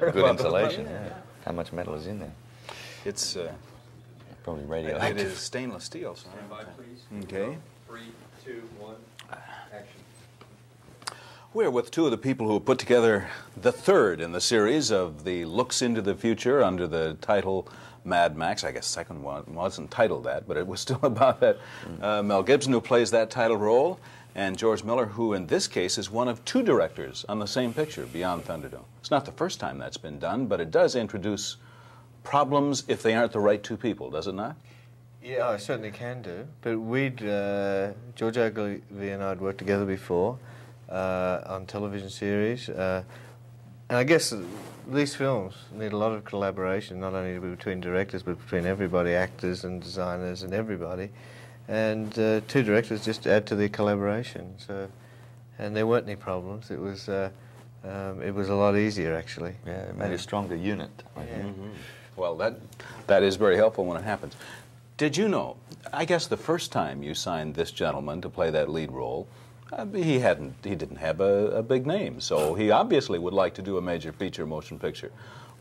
Good insulation, yeah. How much metal is in there? It's uh, Probably it radioactive. is stainless steel. So. Stand by, please. Okay. Three, two, one, action. We're with two of the people who put together the third in the series of the Looks into the Future under the title Mad Max. I guess second one wasn't titled that, but it was still about that. Uh, Mel Gibson, who plays that title role, and George Miller, who in this case is one of two directors on the same picture, Beyond Thunderdome. It's not the first time that's been done, but it does introduce problems if they aren't the right two people, does it not? Yeah, I certainly can do. But we'd, uh, George Ogilvie and I had worked together before uh, on television series. Uh, and I guess these films need a lot of collaboration, not only between directors, but between everybody, actors and designers and everybody. And uh, two directors just add to the collaboration. So, and there weren't any problems. It was, uh, um, it was a lot easier, actually. Yeah, it made a stronger unit. Yeah. think. Well, that that is very helpful when it happens. Did you know? I guess the first time you signed this gentleman to play that lead role, uh, he hadn't he didn't have a, a big name, so he obviously would like to do a major feature motion picture.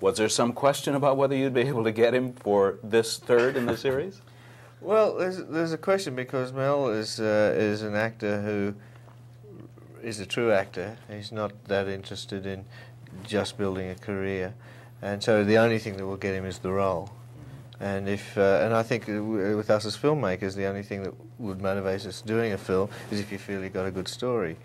Was there some question about whether you'd be able to get him for this third in the series? Well, there's, there's a question because Mel is uh, is an actor who is a true actor. He's not that interested in just building a career, and so the only thing that will get him is the role. And if uh, and I think with us as filmmakers, the only thing that would motivate us doing a film is if you feel you've got a good story.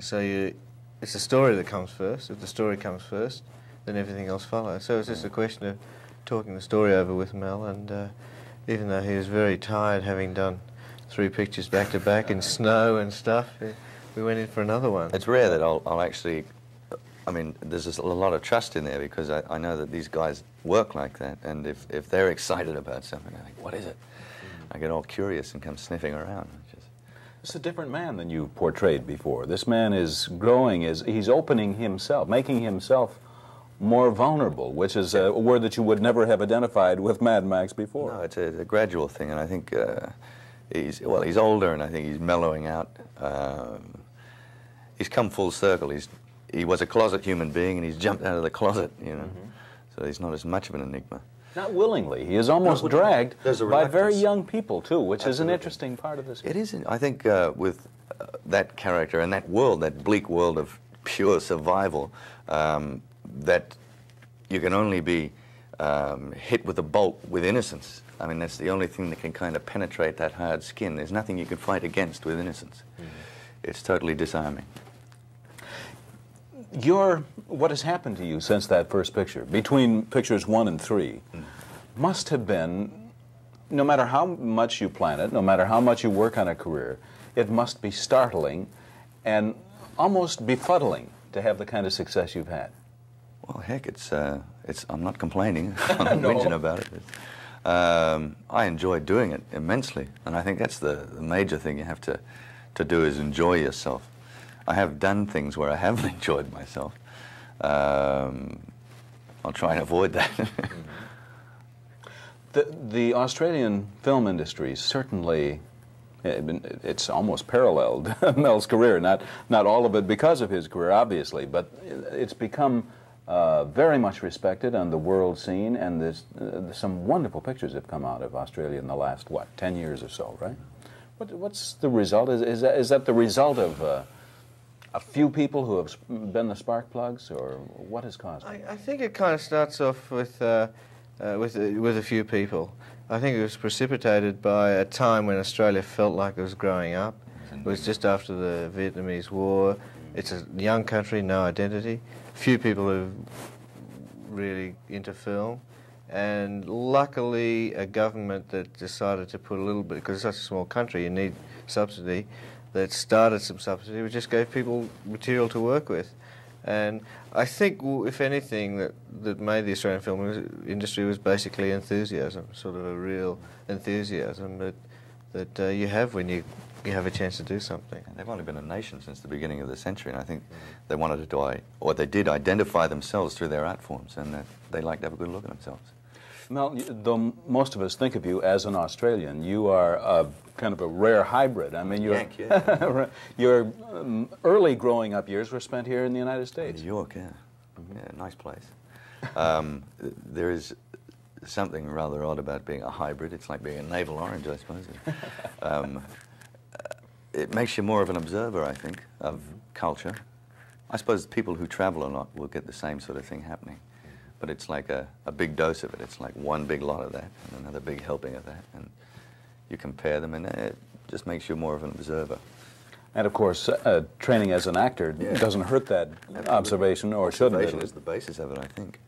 So you, it's the story that comes first. If the story comes first, then everything else follows. So it's just a question of talking the story over with Mel, and uh, even though he was very tired having done three pictures back to back in snow and stuff, eh, we went in for another one. It's rare that I'll, I'll actually. I mean, there's just a lot of trust in there because I, I know that these guys work like that, and if, if they're excited about something, I think, what is it? I get all curious and come sniffing around. It's It's a different man than you portrayed before. This man is growing, is he's opening himself, making himself more vulnerable, which is a word that you would never have identified with Mad Max before. No, it's a, it's a gradual thing, and I think uh, he's well, he's older, and I think he's mellowing out. Um, he's come full circle. He's he was a closet human being, and he's jumped out of the closet, you know. So he's not as much of an enigma. Not willingly. He is almost No, dragged by very young people, too, which is an interesting part of this. It is. I think uh, with uh, that character and that world, that bleak world of pure survival, um, that you can only be um, hit with a bolt with innocence. I mean, that's the only thing that can kind of penetrate that hard skin. There's nothing you can fight against with innocence. It's totally disarming. Your, what has happened to you since that first picture, between pictures one and three, must have been, no matter how much you plan it, no matter how much you work on a career, it must be startling and almost befuddling to have the kind of success you've had. Well, heck, it's, uh, it's, I'm not complaining. I'm not whinging about it. Um, I enjoy doing it immensely, and I think that's the, the major thing you have to, to do is enjoy yourself. I have done things where I haven't enjoyed myself. Um, I'll try and avoid that. The, the Australian film industry certainly, eh, it's almost paralleled Mel's career. Not, not all of it because of his career, obviously, but it's become uh, very much respected on the world scene, and there's, uh, some wonderful pictures have come out of Australia in the last, what, 10 years or so, right? What, what's the result? Is, is, that, is that the result of uh, a few people who have been the spark plugs, or what has caused it? I, I think it kind of starts off with, uh, uh, with, with a few people. I think it was precipitated by a time when Australia felt like it was growing up. It was just after the Vietnamese War. It's a young country, no identity. Few people who really into film. And luckily, a government that decided to put a little bit, because it's such a small country, you need subsidy, that started some subsidy, which just gave people material to work with. And I think, w- if anything, that, that made the Australian film industry was basically enthusiasm, sort of a real enthusiasm that, that uh, you have when you, you have a chance to do something. They've only been a nation since the beginning of the century, and I think they wanted to, i- or they did identify themselves through their art forms, and that they like to have a good look at themselves. Mel, though most of us think of you as an Australian, you are a, kind of a rare hybrid. I mean, your Yank, yeah. your um, early growing up years were spent here in the United States. New York, yeah. Yeah, nice place. Um, there is something rather odd about being a hybrid. It's like being a navel orange, I suppose. um, it makes you more of an observer, I think, of culture. I suppose people who travel a lot will get the same sort of thing happening. But it's like a, a big dose of it. It's like one big lot of that and another big helping of that. And you compare them, and it just makes you more of an observer. And of course, uh, training as an actor Yeah. doesn't hurt that observation, or shouldn't Observation it? is the basis of it, I think.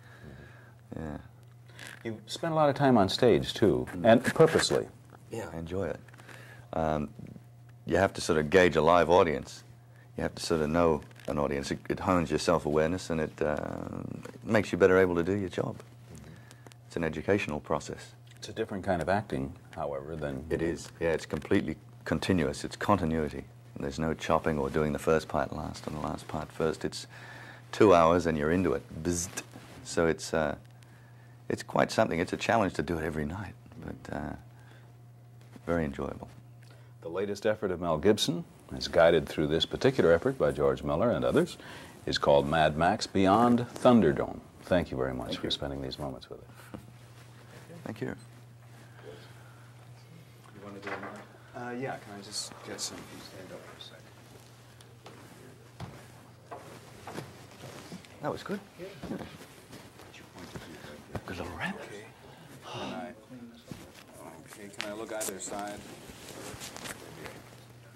Yeah. You spend a lot of time on stage too, and purposely. Yeah, I enjoy it. Um, you have to sort of gauge a live audience. You have to sort of know an audience. It, it hones your self-awareness and it uh, makes you better able to do your job. It's an educational process. It's a different kind of acting, however, than It is. Yeah, it's completely continuous. It's continuity. There's no chopping or doing the first part last and the last part first. It's two hours and you're into it. Bzzzt. So it's uh, it's quite something. It's a challenge to do it every night, but uh, very enjoyable. The latest effort of Mel Gibson, as guided through this particular effort by George Miller and others, is called Mad Max Beyond Thunderdome. Thank you very much Thank for you. spending these moments with us. Thank you. You want to do it now? Uh, yeah, can I just get some? Stand up for a second. That was good. Good little rap. Okay. Can I, okay, can I look either side?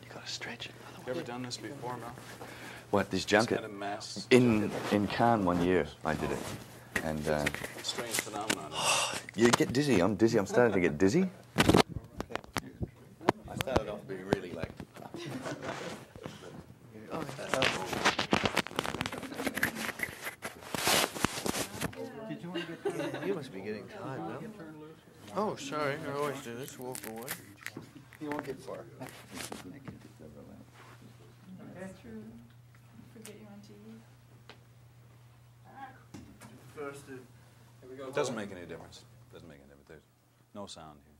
You got to stretch it. You ever done this before, Mel? What this This junket? kind of mass In in Cannes one year, I did it, and uh, strange phenomenon. you get dizzy. I'm dizzy. I'm starting to get dizzy. I started off being really like. Oh, you must be getting tired, no? Oh, sorry. I always do this. Walk away. You won't get far. That's true. Forget you're on TV. Ah. First, It doesn't make any difference. Doesn't make any difference. There's no sound here.